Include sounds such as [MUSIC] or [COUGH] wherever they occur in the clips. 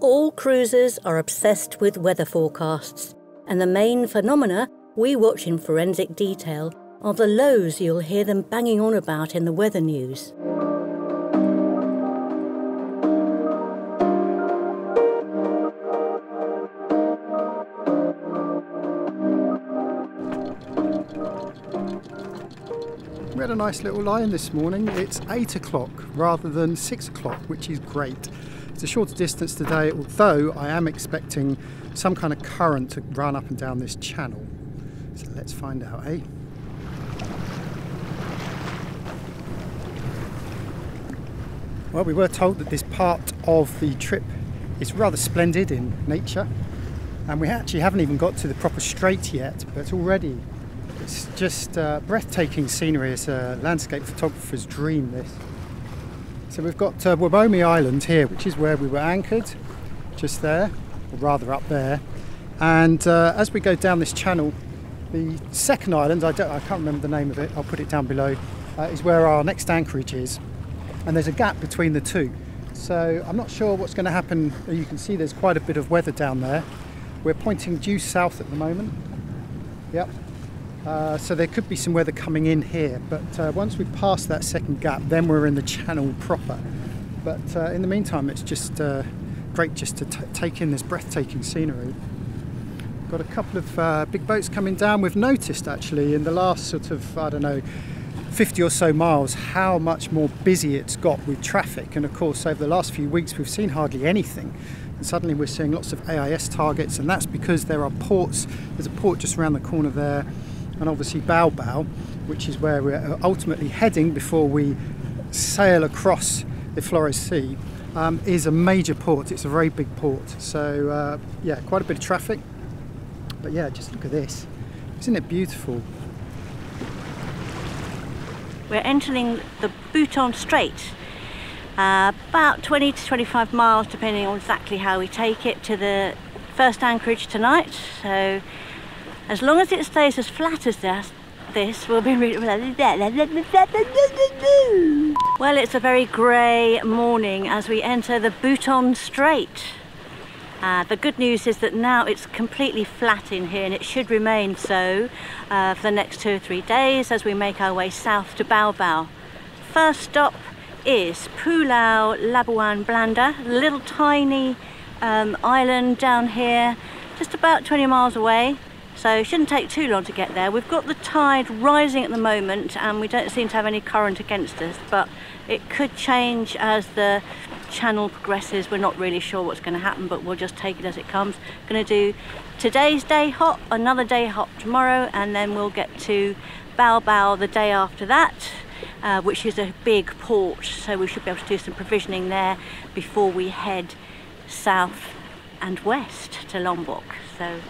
All cruisers are obsessed with weather forecasts, and the main phenomena we watch in forensic detail are the lows you'll hear them banging on about in the weather news. We had a nice little line this morning. It's 8 o'clock rather than 6 o'clock, which is great. It's a shorter distance today, although I am expecting some kind of current to run up and down this channel. So let's find out, eh? Well, we were told that this part of the trip is rather splendid in nature, and we actually haven't even got to the proper strait yet, but already it's just uh, breathtaking scenery. It's a landscape photographer's dream, this. So we've got uh, Wowoni Island here, which is where we were anchored, just there, or rather up there. And uh, as we go down this channel, the second island, I, I, can't remember the name of it, I'll put it down below, uh, is where our next anchorage is. And there's a gap between the two. So I'm not sure what's going to happen. You can see there's quite a bit of weather down there. We're pointing due south at the moment. Yep, uh, so there could be some weather coming in here, but uh, once we pass that second gap, then we're in the channel proper. But uh, in the meantime, it's just uh, great just to take in this breathtaking scenery. Got a couple of uh, big boats coming down. We've noticed actually in the last sort of, I don't know, 50 or so miles how much more busy it's got with traffic. And of course, over the last few weeks, we've seen hardly anything. And suddenly we're seeing lots of AIS targets, and that's because there are ports. There's a port just around the corner there and obviously Baubau, which is where we're ultimately heading before we sail across the Flores Sea, um, is a major port. It's a very big port. So, uh, yeah, quite a bit of traffic. But yeah, just look at this. Isn't it beautiful? We're entering the Buton Strait, uh, about 20 to 25 miles, depending on exactly how we take it, to the first anchorage tonight. So as long as it stays as flat as this, this will be really... well it's a very grey morning as we enter the Buton Strait. Uh, the good news is that now it's completely flat in here and it should remain so uh, for the next two or three days as we make our way south to Baubau. First stop is Pulau Labuan Blanda, a little tiny um, island down here just about 20 miles away so it shouldn't take too long to get there. We've got the tide rising at the moment and we don't seem to have any current against us, but it could change as the channel progresses. We're not really sure what's going to happen, but we'll just take it as it comes. Going to do today's day hop, another day hop tomorrow, and then we'll get to Baubau the day after that. Uh, which is a big port, so we should be able to do some provisioning there before we head south and west to Lombok. So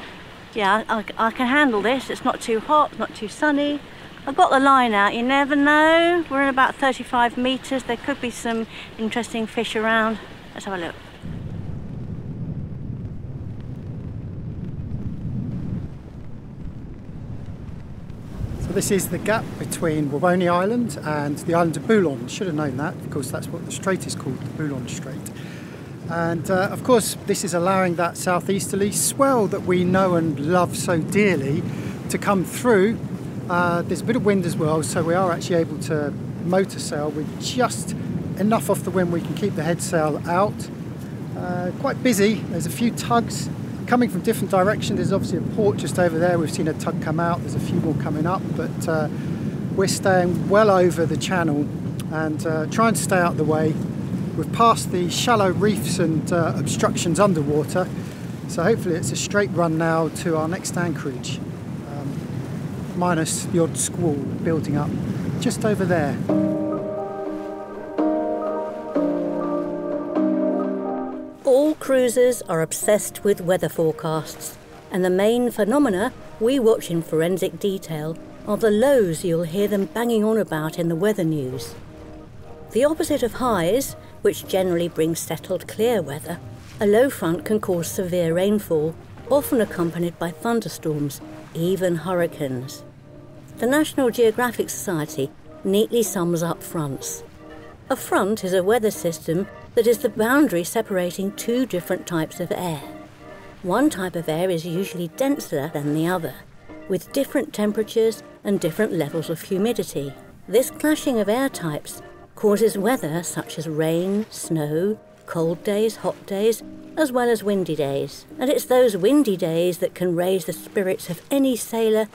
yeah, I, I, can handle this. It's not too hot, not too sunny. I've got the line out, you never know. We're in about 35 metres. There could be some interesting fish around. Let's have a look. So this is the gap between Wowoni Island and the island of Bulon. Should have known that because that's what the strait is called, the Bulon Strait. And uh, of course, this is allowing that southeasterly swell that we know and love so dearly to come through. Uh, there's a bit of wind as well, so we are actually able to motor sail with just enough off the wind we can keep the head sail out. Uh, quite busy, there's a few tugs coming from different directions. There's obviously a port just over there, we've seen a tug come out, there's a few more coming up, but uh, we're staying well over the channel and uh, trying to stay out of the way We've passed the shallow reefs and uh, obstructions underwater, so hopefully it's a straight run now to our next anchorage, um, minus the odd squall building up just over there. All cruisers are obsessed with weather forecasts, and the main phenomena we watch in forensic detail are the lows you'll hear them banging on about in the weather news. The opposite of highs which generally brings settled clear weather, a low front can cause severe rainfall, often accompanied by thunderstorms, even hurricanes. The National Geographic Society neatly sums up fronts. A front is a weather system that is the boundary separating two different types of air. One type of air is usually denser than the other, with different temperatures and different levels of humidity. This clashing of air types causes weather such as rain, snow, cold days, hot days, as well as windy days. And it's those windy days that can raise the spirits of any sailor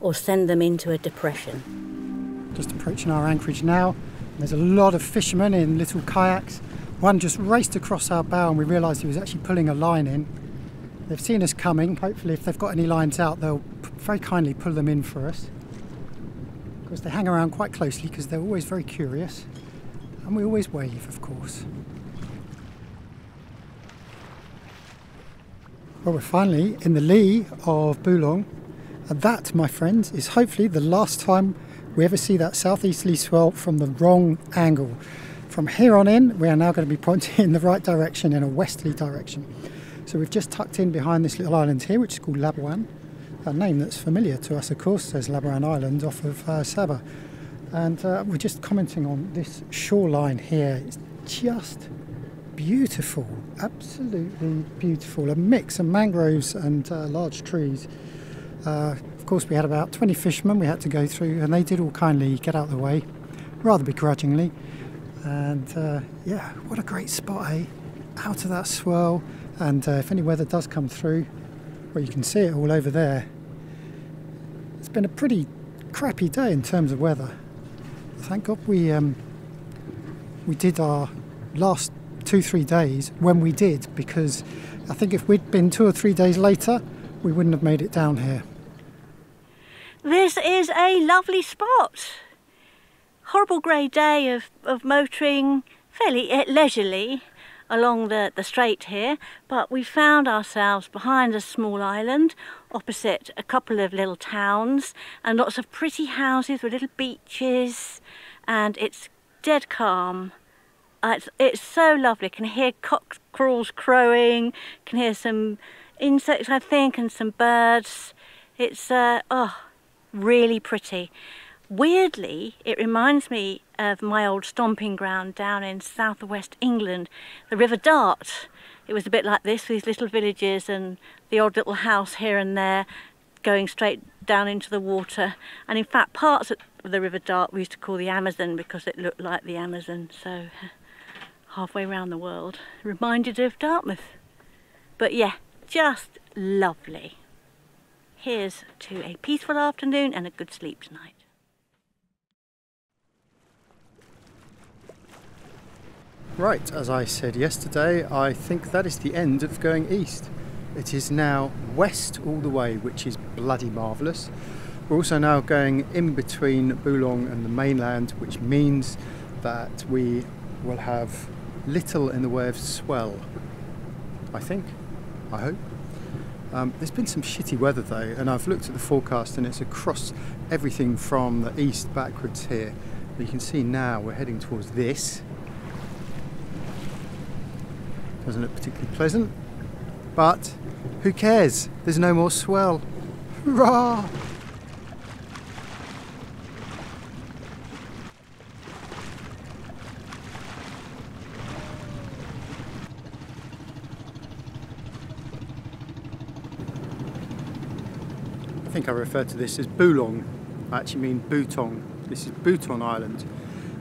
or send them into a depression. Just approaching our anchorage now. There's a lot of fishermen in little kayaks. One just raced across our bow and we realised he was actually pulling a line in. They've seen us coming. Hopefully, if they've got any lines out, they'll very kindly pull them in for us. Of course, they hang around quite closely because they're always very curious. And we always wave, of course. Well, we're finally in the lee of Bulong. And that, my friends, is hopefully the last time we ever see that southeasterly swell from the wrong angle. From here on in, we are now going to be pointing [LAUGHS] in the right direction, in a westerly direction. So we've just tucked in behind this little island here, which is called Labuan, a name that's familiar to us, of course. There's Labuan Island off of uh, Sabah. And uh, we're just commenting on this shoreline here. It's just beautiful, absolutely beautiful. A mix of mangroves and uh, large trees. Uh, of course, we had about 20 fishermen we had to go through, and they did all kindly get out of the way, rather begrudgingly. And uh, yeah, what a great spot, eh? Out of that swirl, and uh, if any weather does come through, well, you can see it all over there. It's been a pretty crappy day in terms of weather. Thank God we um, we did our last two three days when we did because I think if we'd been two or three days later, we wouldn't have made it down here. This is a lovely spot. Horrible grey day of, of motoring, fairly eh, leisurely along the, the strait here, but we found ourselves behind a small island opposite a couple of little towns and lots of pretty houses with little beaches and it's dead calm. Uh, it's, it's so lovely. Can hear cockerels crowing, can hear some insects I think and some birds. It's uh, oh really pretty. Weirdly, it reminds me of my old stomping ground down in southwest England, the River Dart. It was a bit like this, these little villages and the odd little house here and there going straight down into the water. And in fact, parts of the River Dart we used to call the Amazon because it looked like the Amazon. So [LAUGHS] halfway around the world, reminded of Dartmouth. But yeah, just lovely. Here's to a peaceful afternoon and a good sleep tonight. Right, as I said yesterday, I think that is the end of going east. It is now west all the way, which is bloody marvellous. We're also now going in between Bulong and the mainland, which means that we will have little in the way of swell. I think, I hope. Um, there's been some shitty weather though, and I've looked at the forecast and it's across everything from the east backwards here. You can see now we're heading towards this, doesn't look particularly pleasant, but who cares? There's no more swell. Hurrah! I think I refer to this as Bulong. I actually mean Butong. This is Buton Island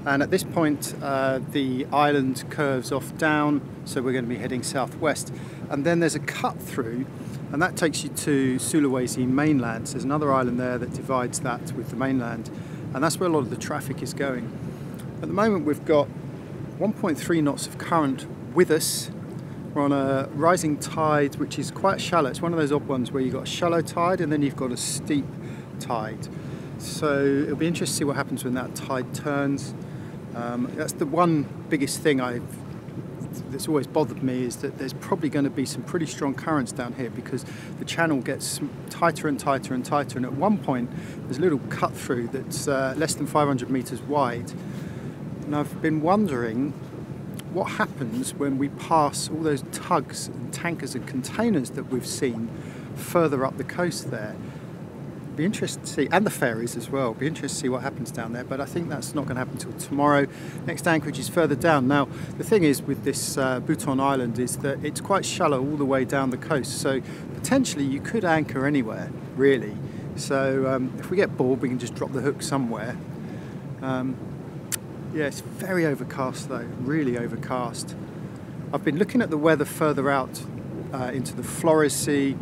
and at this point uh, the island curves off down so we're going to be heading southwest. And then there's a cut through and that takes you to Sulawesi mainland. So there's another island there that divides that with the mainland and that's where a lot of the traffic is going. At the moment we've got 1.3 knots of current with us. We're on a rising tide which is quite shallow. It's one of those odd ones where you've got a shallow tide and then you've got a steep tide. So it'll be interesting to see what happens when that tide turns um, that's the one biggest thing I've that's always bothered me is that there's probably going to be some pretty strong currents down here because the channel gets tighter and tighter and tighter. And at one point there's a little cut through that's uh, less than 500 meters wide. And I've been wondering what happens when we pass all those tugs and tankers and containers that we've seen further up the coast there be interested to see, and the ferries as well. Be interested to see what happens down there. But I think that's not going to happen until tomorrow. Next anchorage is further down. Now, the thing is with this uh, Buton Island is that it's quite shallow all the way down the coast. So potentially you could anchor anywhere, really. So um, if we get bored, we can just drop the hook somewhere. Um, yeah, it's very overcast though, really overcast. I've been looking at the weather further out uh, into the Flores Sea,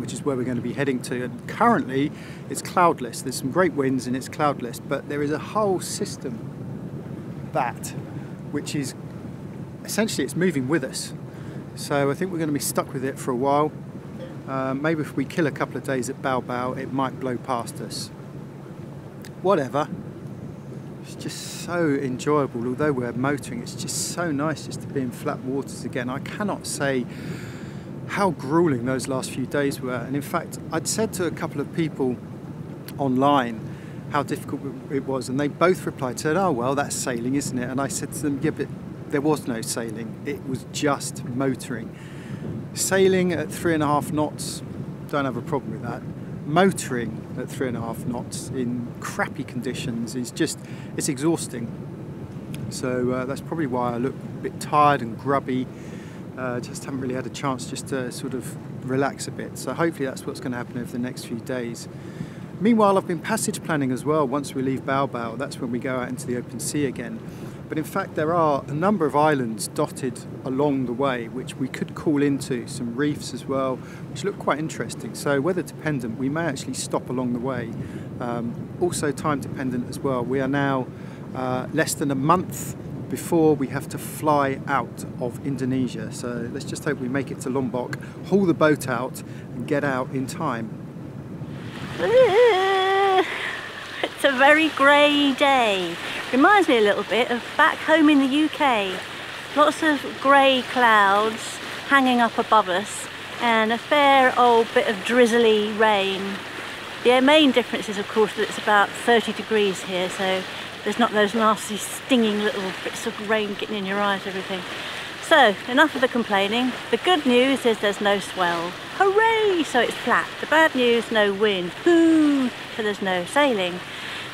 which is where we're going to be heading to. And currently, it's cloudless. There's some great winds and it's cloudless, but there is a whole system that, which is essentially it's moving with us. So I think we're going to be stuck with it for a while. Uh, maybe if we kill a couple of days at Baubau, it might blow past us. Whatever. It's just so enjoyable. Although we're motoring, it's just so nice just to be in flat waters again. I cannot say how grueling those last few days were. And in fact, I'd said to a couple of people online how difficult it was, and they both replied, said, "Oh well, that's sailing, isn't it?" And I said to them, "Yeah, but there was no sailing. It was just motoring. Sailing at three and a half knots, don't have a problem with that. Motoring at three and a half knots in crappy conditions is just it's exhausting. So uh, that's probably why I look a bit tired and grubby." Uh, just haven't really had a chance just to sort of relax a bit. So hopefully that's what's going to happen over the next few days. Meanwhile, I've been passage planning as well. Once we leave Baubau, that's when we go out into the open sea again. But in fact, there are a number of islands dotted along the way, which we could call into, some reefs as well, which look quite interesting. So weather dependent, we may actually stop along the way. Um, also time dependent as well. We are now uh, less than a month before we have to fly out of Indonesia. So let's just hope we make it to Lombok, haul the boat out and get out in time. [LAUGHS] It's a very grey day. Reminds me a little bit of back home in the UK. Lots of grey clouds hanging up above us and a fair old bit of drizzly rain. The main difference is of course that it's about 30 degrees here so there's not those nasty stinging little bits of rain getting in your eyes everything. So enough of the complaining. The good news is there's no swell. Hooray! So it's flat. The bad news, no wind. Boo! So there's no sailing.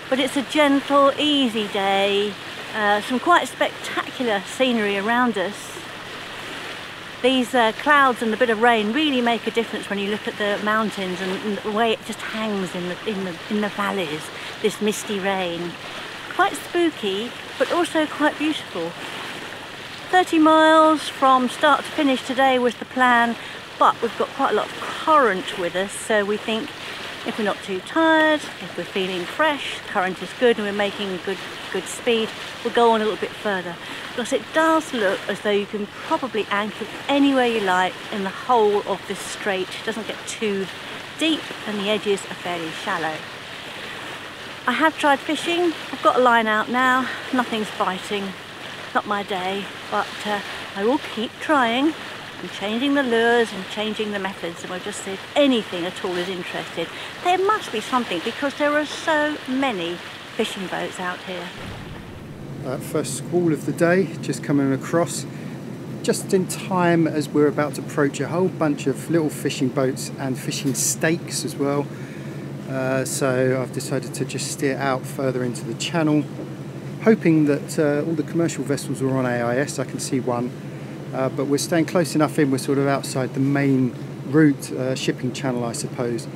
But it's a gentle, easy day. Uh, some quite spectacular scenery around us. These uh, clouds and a bit of rain really make a difference when you look at the mountains and, and the way it just hangs in the, in the, in the valleys, this misty rain quite spooky but also quite beautiful. 30 miles from start to finish today was the plan but we've got quite a lot of current with us so we think if we're not too tired, if we're feeling fresh, current is good and we're making good good speed, we'll go on a little bit further. Because it does look as though you can probably anchor anywhere you like in the whole of this strait. It doesn't get too deep and the edges are fairly shallow. I have tried fishing, I've got a line out now, nothing's biting, not my day, but uh, I will keep trying and changing the lures and changing the methods and we'll just see if anything at all is interested. There must be something because there are so many fishing boats out here. Uh, first squall of the day, just coming across. Just in time as we're about to approach a whole bunch of little fishing boats and fishing stakes as well. Uh, so I've decided to just steer out further into the channel, hoping that uh, all the commercial vessels are on AIS. I can see one, uh, but we're staying close enough in. We're sort of outside the main route uh, shipping channel, I suppose.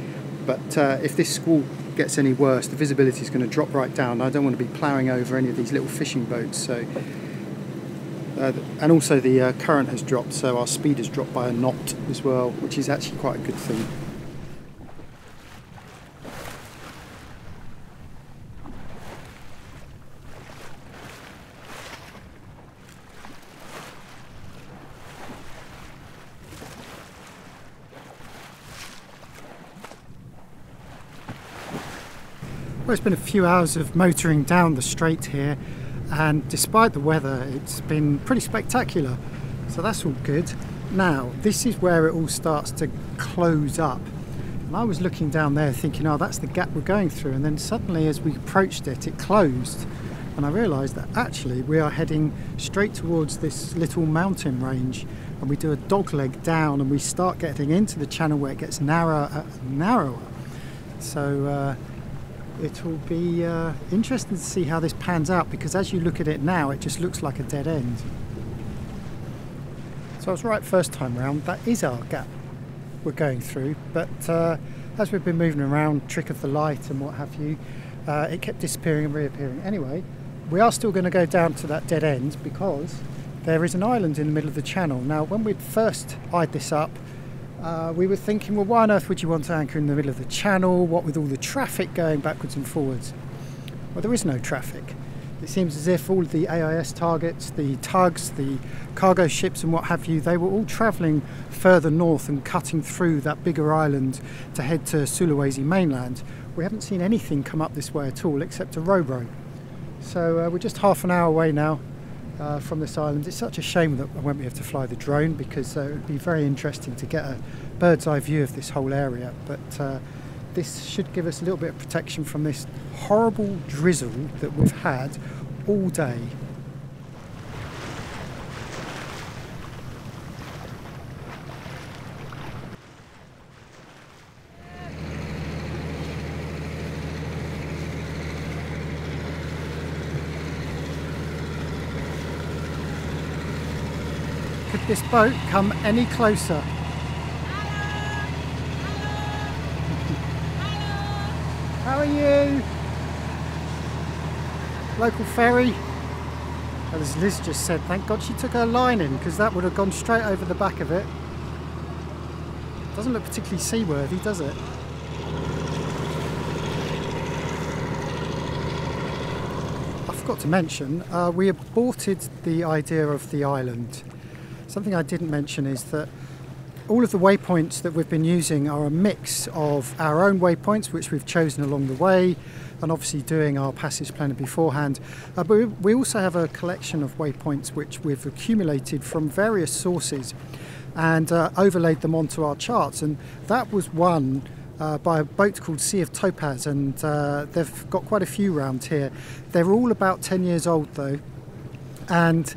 But uh, if this squall gets any worse, the visibility is going to drop right down. I don't want to be ploughing over any of these little fishing boats. So, and also the current has dropped, so our speed has dropped by a knot as well, which is actually quite a good thing. Well, it's been a few hours of motoring down the strait here, and despite the weather, it's been pretty spectacular. So that's all good. Now, this is where it all starts to close up. And I was looking down there thinking, oh, that's the gap we're going through. And then suddenly, as we approached it, it closed. And I realised that actually we are heading straight towards this little mountain range. And we do a dog leg down and we start getting into the channel where it gets narrower and narrower. So uh, it will be uh, interesting to see how this pans out because as you look at it now, it just looks like a dead end. So I was right first time round, that is our gap we're going through, but uh, as we've been moving around, trick of the light and what have you, uh, it kept disappearing and reappearing. Anyway, we are still going to go down to that dead end because there is an island in the middle of the channel. Now, when we'd first eyed this up, uh, we were thinking, well, why on earth would you want to anchor in the middle of the channel? What with all the traffic going backwards and forwards? Well, there is no traffic. It seems as if all the AIS targets, the tugs, the cargo ships, and what have you, they were all travelling further north and cutting through that bigger island to head to Sulawesi mainland. We haven't seen anything come up this way at all except a rowboat. So uh, we're just half an hour away now uh, from this island. It's such a shame that I won't be able to fly the drone because uh, it would be very interesting to get a bird's eye view of this whole area. But uh, this should give us a little bit of protection from this horrible drizzle that we've had all day. Could this boat come any closer? How are you? Local ferry. As Liz just said, thank God she took her line in because that would have gone straight over the back of it. Doesn't look particularly seaworthy, does it? I forgot to mention, uh, we aborted the idea of the island. Something I didn't mention is that all of the waypoints that we've been using are a mix of our own waypoints, which we've chosen along the way, and obviously doing our passage planner beforehand. Uh, but we also have a collection of waypoints which we've accumulated from various sources and uh, overlaid them onto our charts. And that was one uh, by a boat called Sea of Topaz, and uh, they've got quite a few around here. They're all about 10 years old though, and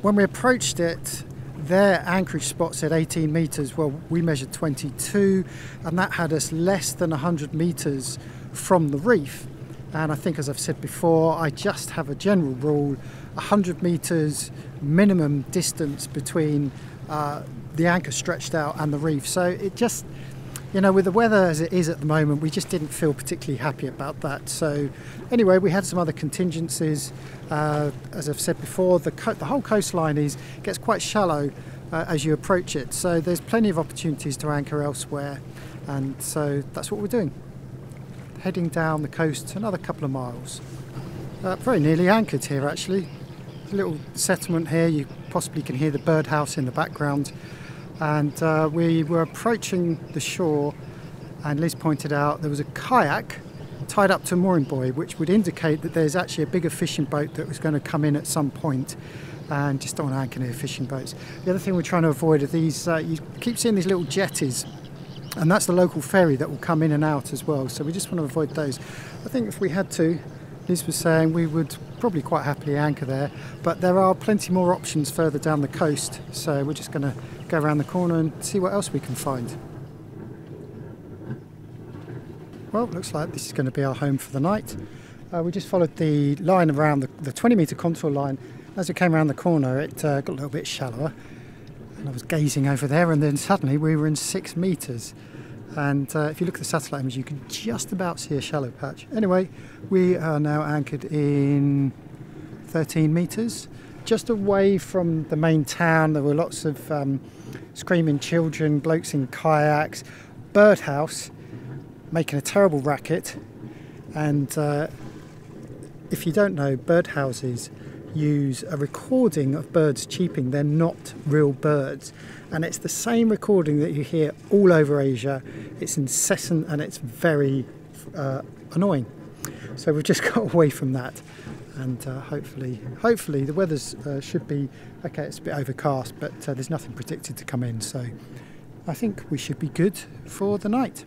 when we approached it, their anchorage spot said 18 metres. Well, we measured 22, and that had us less than 100 metres from the reef. And I think, as I've said before, I just have a general rule 100 metres minimum distance between uh, the anchor stretched out and the reef. So it just, you know, with the weather as it is at the moment, we just didn't feel particularly happy about that. So, anyway, we had some other contingencies. Uh, as I've said before, the, co- the whole coastline is gets quite shallow uh, as you approach it. So there's plenty of opportunities to anchor elsewhere, and so that's what we're doing. Heading down the coast another couple of miles. Uh, very nearly anchored here, actually. A little settlement here. You possibly can hear the birdhouse in the background and uh, we were approaching the shore and Liz pointed out there was a kayak tied up to a mooring buoy which would indicate that there's actually a bigger fishing boat that was going to come in at some point and just don't want to anchor near fishing boats. The other thing we're trying to avoid are these, uh, you keep seeing these little jetties and that's the local ferry that will come in and out as well so we just want to avoid those. I think if we had to, Liz was saying we would probably quite happily anchor there but there are plenty more options further down the coast so we're just going to go around the corner and see what else we can find. Well, looks like this is going to be our home for the night. Uh, we just followed the line around the, the 20 metre contour line. As we came around the corner, it uh, got a little bit shallower. And I was gazing over there, and then suddenly we were in six metres. And uh, if you look at the satellite image, you can just about see a shallow patch. Anyway, we are now anchored in 13 metres, just away from the main town. There were lots of um, screaming children, blokes in kayaks, birdhouse making a terrible racket. And uh, if you don't know, birdhouses use a recording of birds cheeping. They're not real birds. And it's the same recording that you hear all over Asia. It's incessant and it's very uh, annoying. So we've just [LAUGHS] got away from that. And uh, hopefully, hopefully the weather uh, should be okay. It's a bit overcast, but uh, there's nothing predicted to come in. So I think we should be good for the night.